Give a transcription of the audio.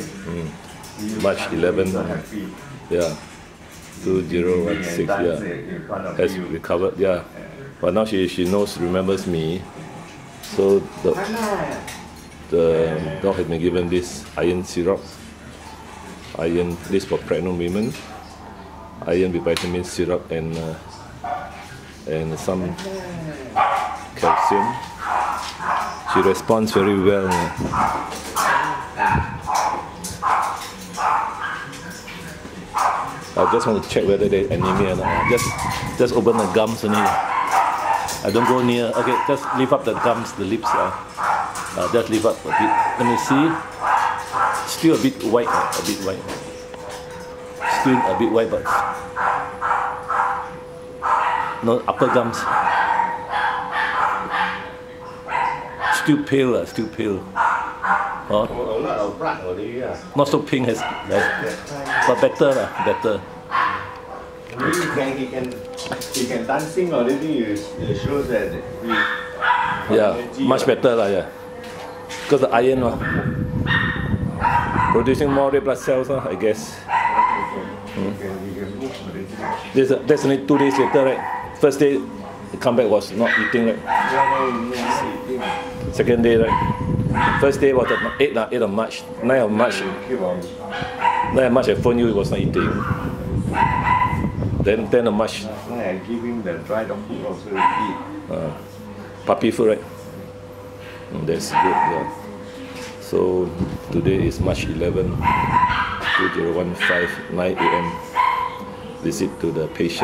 Mm. March 11. Yeah. 2016. Yeah. Has recovered. Yeah. But now she she knows remembers me. So the the dog has been given this iron syrup. Iron this for pregnant women. Iron with vitamin syrup and uh, and some calcium. She responds very well. I just want to check whether there's anemia or not. Just just open the gums only. I don't go near. Okay, just lift up the gums, the lips. Uh, uh, just lift up a bit. Let me see. Still a bit white, uh, a bit white. Still a bit white, but no upper gums. Still pale, uh, still pale. Huh? A lot of blood already. Yeah. Not so pink as, as but better, uh, better. He can, he can, he can dancing already. It shows that he. Yeah, much better lah, yeah. Because the iron lah. Producing more red blood cells lah, I guess. He can, he can move. This, that's only two days later, right? First day, the comeback was not eating, right? Second day, right? First day was the 8th, uh, 8th of March. 9th of March, Keep on. 9th of March I phoned you, he was not eating. Then 10th of March, Last night I give him the dry dog food also he eat. uh, puppy food, right? Mm, that's good, yeah. So today is March 11, 2015, 9 a.m. Visit to the patient.